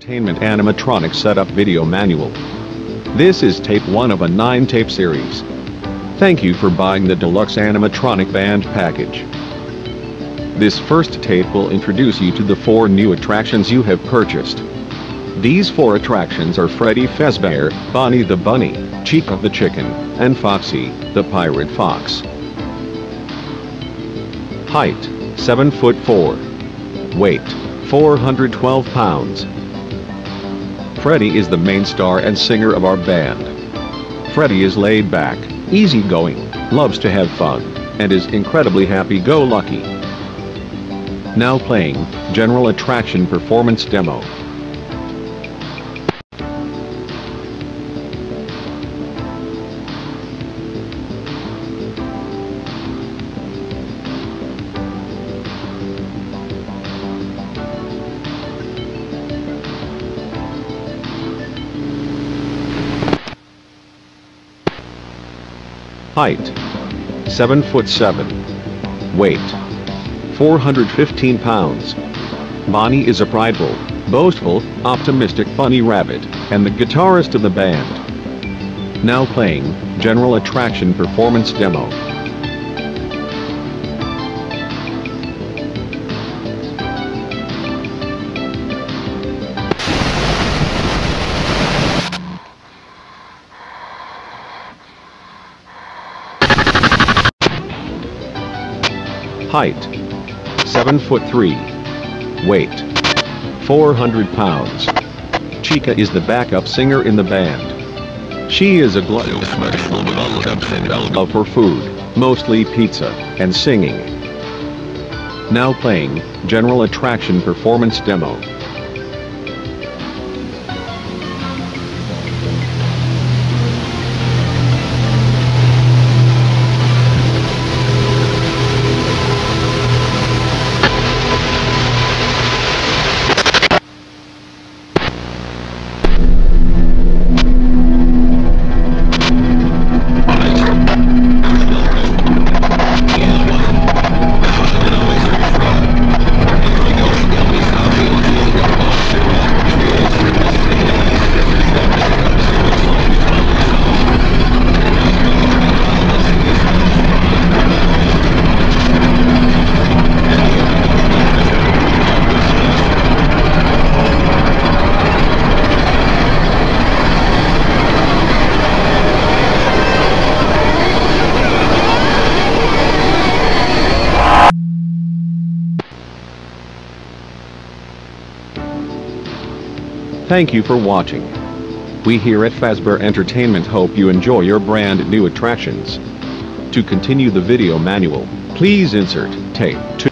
Entertainment Animatronic Setup Video Manual. This is tape 1 of a 9 tape series. Thank you for buying the deluxe animatronic band package. This first tape will introduce you to the four new attractions you have purchased. These four attractions are Freddy Fazbear, Bonnie the Bunny, Chica the Chicken, and Foxy, the Pirate Fox. Height, 7 foot 4. Weight, 412 pounds. Freddy is the main star and singer of our band. Freddy is laid back, easygoing, loves to have fun, and is incredibly happy-go-lucky. Now playing, General Attraction Performance Demo. Height 7 foot 7. Weight 415 pounds. Bonnie is a prideful, boastful, optimistic bunny rabbit, and the guitarist of the band. Now playing, General Attraction Performance Demo. Height 7 foot 3. Weight 400 pounds. Chica is the backup singer in the band. She is a glutton of her food, mostly pizza, and singing. Now playing, General Attraction Performance Demo. Thank you for watching. We here at Fazbear Entertainment hope you enjoy your brand new attractions. To continue the video manual, please insert tape 2.